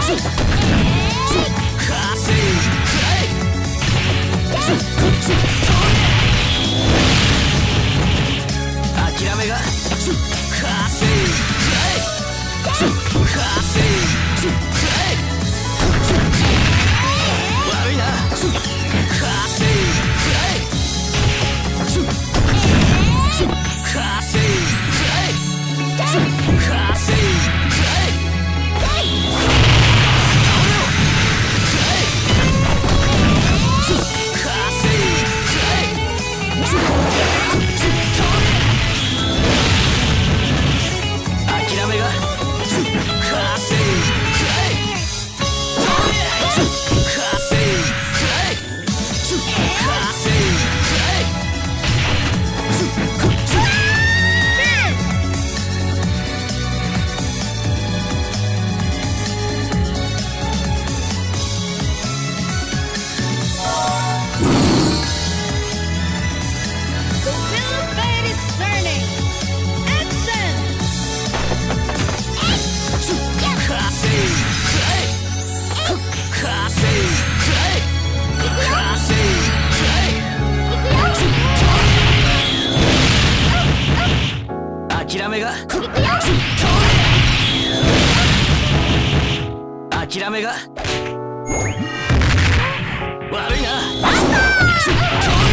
悪いな。が。悪いな。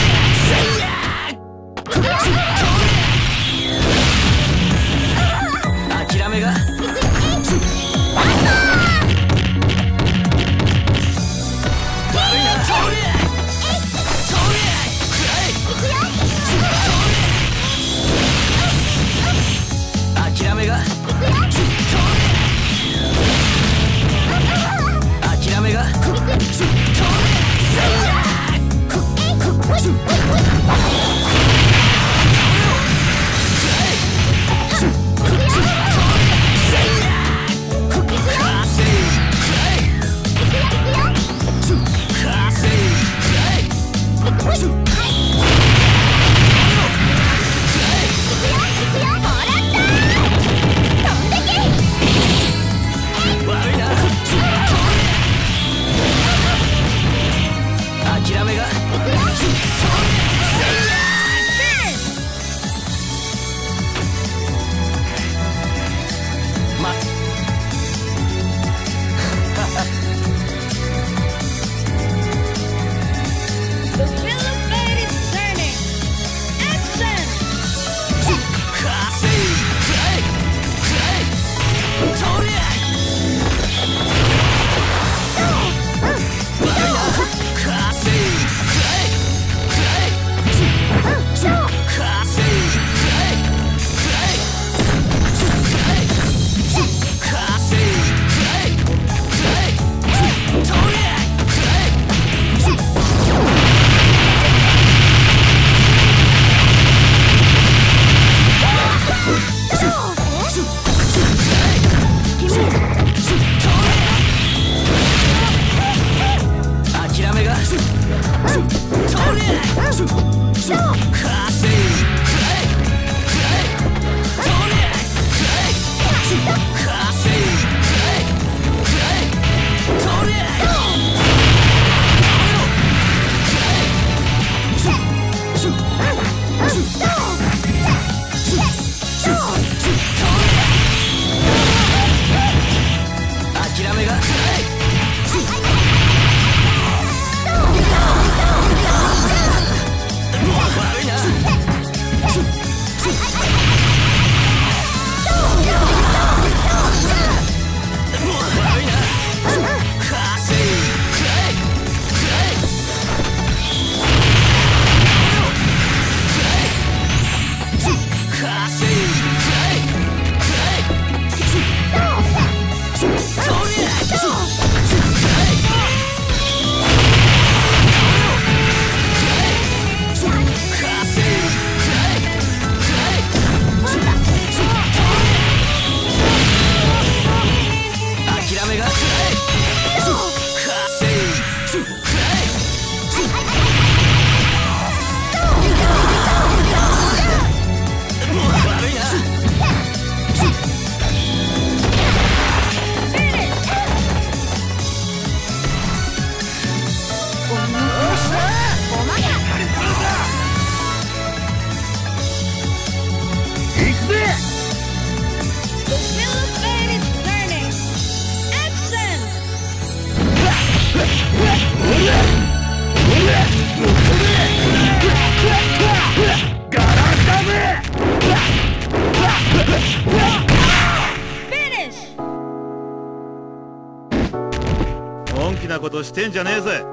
ことしてんじゃねえぜ。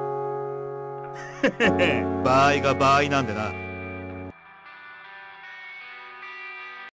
場合が場合なんでな。